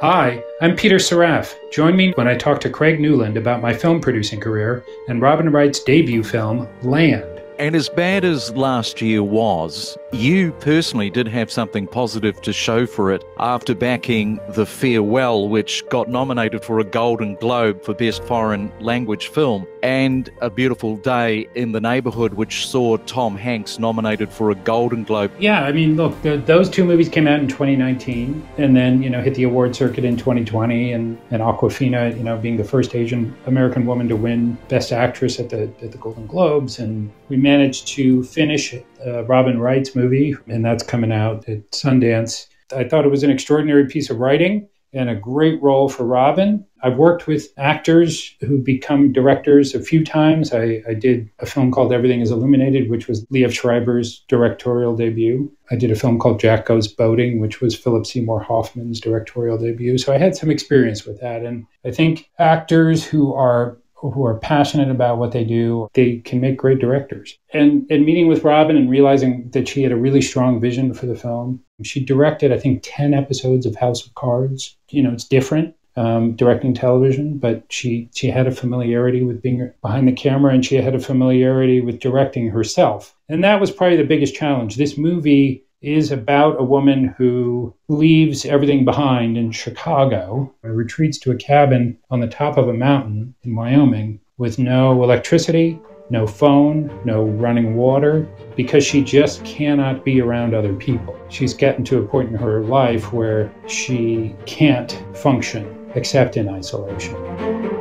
Hi, I'm Peter Saraf. Join me when I talk to Craig Newland about my film producing career and Robin Wright's debut film, Land. And as bad as last year was, you personally did have something positive to show for it after backing The Farewell, which got nominated for a Golden Globe for Best Foreign Language Film, and A Beautiful Day in the Neighborhood, which saw Tom Hanks nominated for a Golden Globe. Yeah, I mean, look, the, those two movies came out in 2019 and then, you know, hit the award circuit in 2020. And, and Awkwafina, you know, being the first Asian American woman to win Best Actress at the, at the Golden Globes. And we managed to finish uh, Robin Wright's movie, and that's coming out at Sundance. I thought it was an extraordinary piece of writing and a great role for Robin. I've worked with actors who become directors a few times. I, I, did a film called Everything is Illuminated, which was Liev Schreiber's directorial debut. I did a film called Jack Goes Boating, which was Philip Seymour Hoffman's directorial debut. So I had some experience with that. And I think actors who are who are passionate about what they do, they can make great directors. And, and meeting with Robin and realizing that she had a really strong vision for the film, she directed, I think, 10 episodes of House of Cards. You know, it's different. Um, directing television, but she she had a familiarity with being behind the camera, and she had a familiarity with directing herself, and that was probably the biggest challenge. This movie is about a woman who leaves everything behind in Chicago, and retreats to a cabin on the top of a mountain in Wyoming with no electricity, no phone, no running water, because she just cannot be around other people. She's getting to a point in her life where she can't function except in isolation.